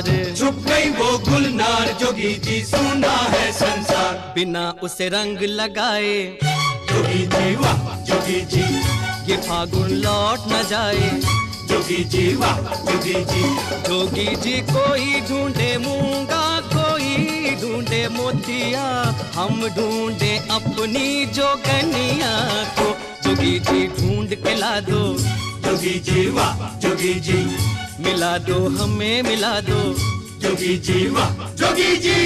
छुप गई वो गुलनार जोगी जी सुना है संसार। बिना उसे रंग लगाए। जोगी जी वाह जोगी जी। ये फागुन लौट न जाए। जोगी जी वाह जोगी जी। जोगी जी कोई ढूंढे मूँगा कोई ढूंढे मोतिया। हम ढूंढे अपनी जोगनिया को। जोगी जी ढूंढ के ला दो। जोगी जी वाह जोगी जी। मिला दो हमें मिला दो। जोगी जी वाह जोगी जी